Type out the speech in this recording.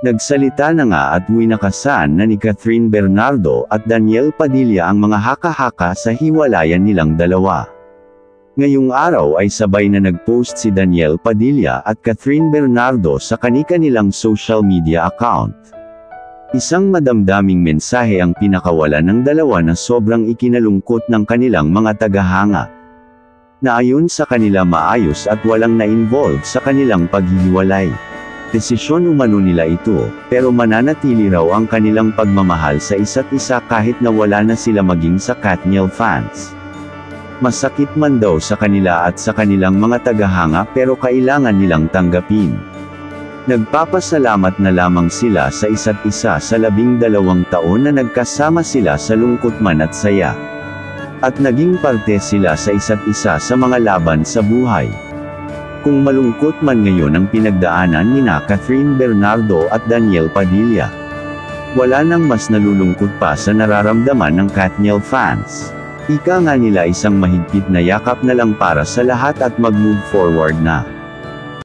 Nagsalita na nga at winakasan na ni Catherine Bernardo at Daniel Padilla ang mga haka-haka sa hiwalayan nilang dalawa. Ngayong araw ay sabay na nagpost si Daniel Padilla at Catherine Bernardo sa kani-kanilang social media account. Isang madamdaming mensahe ang pinakawala ng dalawa na sobrang ikinalungkot ng kanilang mga tagahanga. Na ayon sa kanila maayos at walang na-involve sa kanilang paghihiwalay. Desisyon umano nila ito, pero mananatili raw ang kanilang pagmamahal sa isa't isa kahit na wala na sila maging sa Katniel fans. Masakit man daw sa kanila at sa kanilang mga tagahanga pero kailangan nilang tanggapin. Nagpapasalamat na lamang sila sa isa't isa sa labing dalawang taon na nagkasama sila sa lungkot man at saya. At naging parte sila sa isa't isa sa mga laban sa buhay. Kung malungkot man ngayon ang pinagdaanan ni na Catherine Bernardo at Daniel Padilla. Wala nang mas nalulungkot pa sa nararamdaman ng Katniel fans. Ika nga nila isang mahigpit na yakap na lang para sa lahat at mag-move forward na.